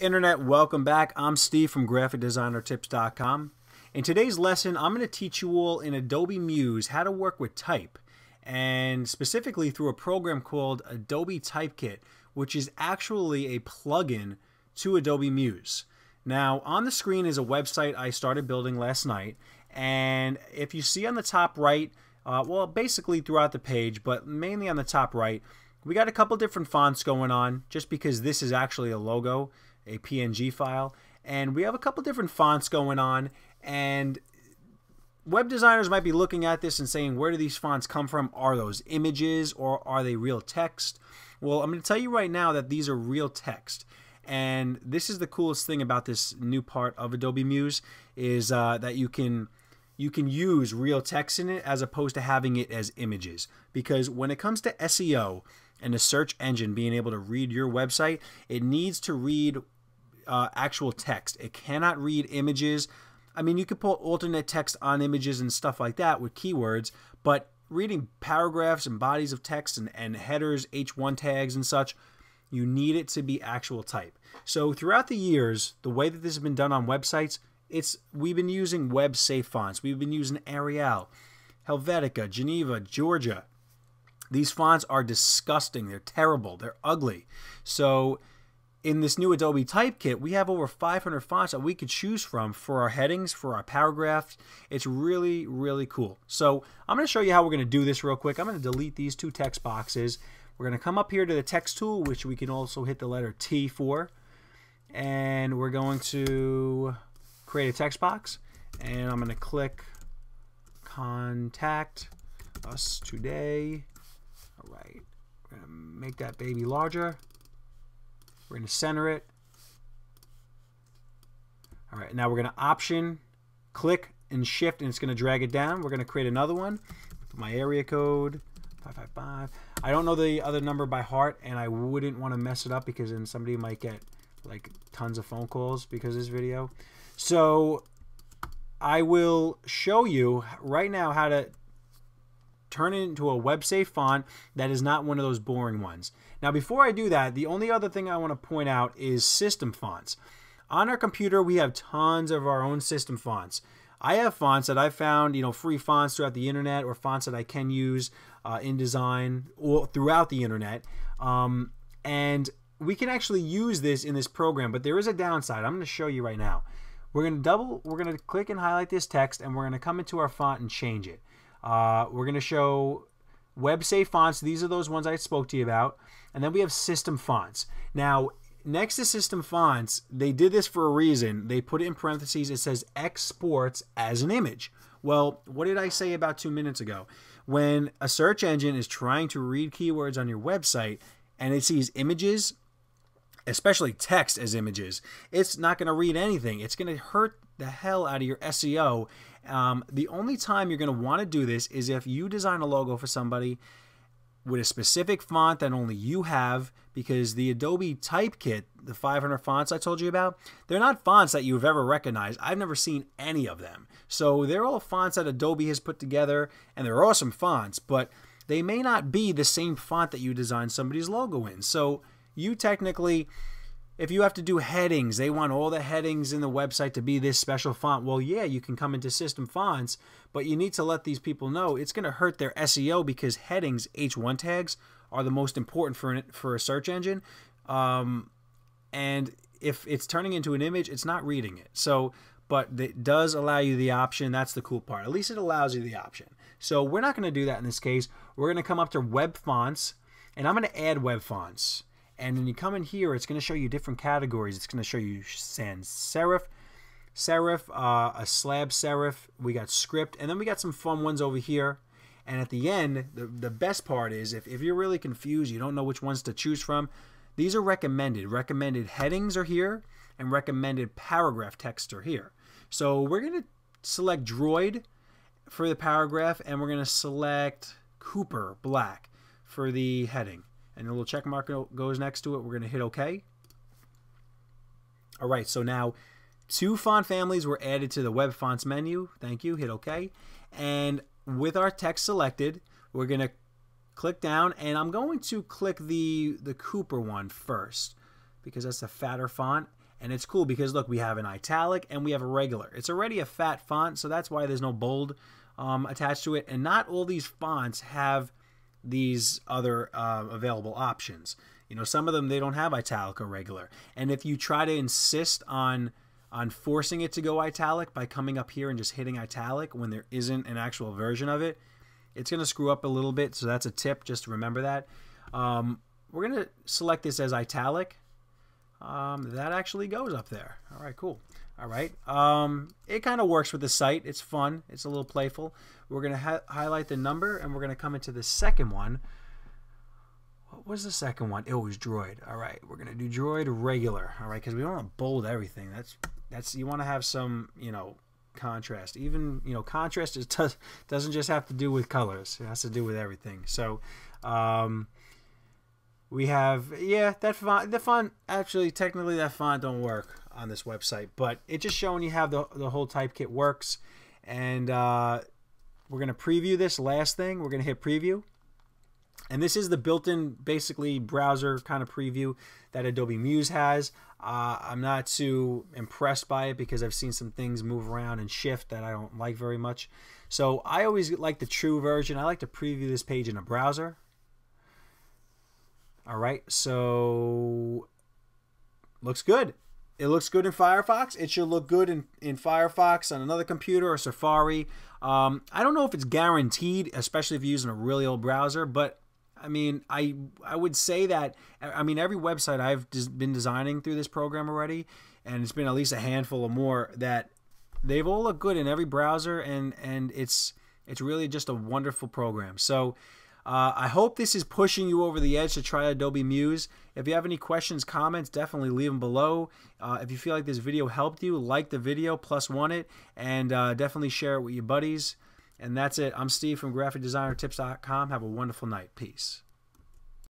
Internet, welcome back. I'm Steve from GraphicDesignerTips.com. In today's lesson, I'm going to teach you all in Adobe Muse how to work with type, and specifically through a program called Adobe Typekit, which is actually a plugin to Adobe Muse. Now, on the screen is a website I started building last night, and if you see on the top right, uh, well, basically throughout the page, but mainly on the top right, we got a couple different fonts going on, just because this is actually a logo a PNG file. And we have a couple different fonts going on. And web designers might be looking at this and saying, where do these fonts come from? Are those images or are they real text? Well, I'm going to tell you right now that these are real text. And this is the coolest thing about this new part of Adobe Muse is uh, that you can you can use real text in it as opposed to having it as images. Because when it comes to SEO and the search engine being able to read your website, it needs to read uh, actual text. It cannot read images. I mean, you could put alternate text on images and stuff like that with keywords, but reading paragraphs and bodies of text and, and headers, H1 tags, and such, you need it to be actual type. So throughout the years, the way that this has been done on websites, it's we've been using web safe fonts. We've been using Arial, Helvetica, Geneva, Georgia. These fonts are disgusting. They're terrible. They're ugly. So in this new Adobe Typekit, we have over 500 fonts that we could choose from for our headings, for our paragraphs. It's really, really cool. So I'm going to show you how we're going to do this real quick. I'm going to delete these two text boxes. We're going to come up here to the text tool, which we can also hit the letter T for. And we're going to create a text box. And I'm going to click Contact Us Today. All right. We're going to make that baby larger. We're going to center it. All right, now we're going to option, click, and shift, and it's going to drag it down. We're going to create another one. Put my area code, 555. I don't know the other number by heart, and I wouldn't want to mess it up because then somebody might get like tons of phone calls because of this video. So I will show you right now how to turn it into a web safe font that is not one of those boring ones. Now, before I do that, the only other thing I want to point out is system fonts. On our computer, we have tons of our own system fonts. I have fonts that I found, you know, free fonts throughout the internet or fonts that I can use uh, InDesign or throughout the internet. Um, and we can actually use this in this program, but there is a downside. I'm going to show you right now. We're going to double, we're going to click and highlight this text, and we're going to come into our font and change it. Uh, we're going to show web safe fonts. These are those ones I spoke to you about. And then we have system fonts. Now, next to system fonts, they did this for a reason. They put it in parentheses. It says exports as an image. Well, what did I say about two minutes ago? When a search engine is trying to read keywords on your website and it sees images, especially text as images, it's not going to read anything. It's going to hurt the hell out of your SEO. Um, the only time you're going to want to do this is if you design a logo for somebody with a specific font that only you have because the Adobe Typekit, the 500 fonts I told you about, they're not fonts that you've ever recognized. I've never seen any of them. So they're all fonts that Adobe has put together and they're awesome fonts, but they may not be the same font that you designed somebody's logo in. So you technically if you have to do headings, they want all the headings in the website to be this special font. Well, yeah, you can come into system fonts, but you need to let these people know it's going to hurt their SEO because headings, H1 tags, are the most important for, an, for a search engine. Um, and if it's turning into an image, it's not reading it. So, but it does allow you the option. That's the cool part. At least it allows you the option. So we're not going to do that in this case. We're going to come up to web fonts, and I'm going to add web fonts. And when you come in here, it's going to show you different categories. It's going to show you sans serif, serif, uh, a slab serif. We got script, and then we got some fun ones over here. And at the end, the, the best part is if, if you're really confused, you don't know which ones to choose from, these are recommended. Recommended headings are here, and recommended paragraph text are here. So we're going to select Droid for the paragraph, and we're going to select Cooper Black for the heading and a little check mark goes next to it. We're going to hit OK. All right, so now two font families were added to the web fonts menu. Thank you. Hit OK. And with our text selected, we're going to click down and I'm going to click the, the Cooper one first because that's a fatter font. And it's cool because look, we have an italic and we have a regular. It's already a fat font, so that's why there's no bold um, attached to it. And not all these fonts have these other uh, available options. You know, some of them they don't have italic or regular. And if you try to insist on on forcing it to go italic by coming up here and just hitting italic when there isn't an actual version of it, it's going to screw up a little bit. So that's a tip, just remember that. Um, we're going to select this as italic. Um, that actually goes up there. All right, cool. All right. Um, it kind of works with the site. It's fun. It's a little playful. We're going to highlight the number and we're going to come into the second one. What was the second one? It was Droid. All right. We're going to do Droid regular. All right. Because we don't want to bold everything. That's, that's, you want to have some, you know, contrast. Even, you know, contrast is, does, doesn't just have to do with colors. It has to do with everything. So, um, we have yeah that font the font actually technically that font don't work on this website but it's just showing you how the, the whole Typekit works. And uh, we're going to preview this last thing. We're going to hit preview. And this is the built-in basically browser kind of preview that Adobe Muse has. Uh, I'm not too impressed by it because I've seen some things move around and shift that I don't like very much. So I always like the true version. I like to preview this page in a browser all right, so looks good. It looks good in Firefox. It should look good in, in Firefox on another computer or Safari. Um, I don't know if it's guaranteed, especially if you're using a really old browser, but I mean, I I would say that I mean every website I've been designing through this program already, and it's been at least a handful or more that they've all looked good in every browser, and and it's it's really just a wonderful program. So uh, I hope this is pushing you over the edge to try Adobe Muse. If you have any questions, comments, definitely leave them below. Uh, if you feel like this video helped you, like the video, plus one it, and uh, definitely share it with your buddies. And that's it. I'm Steve from GraphicDesignerTips.com. Have a wonderful night. Peace.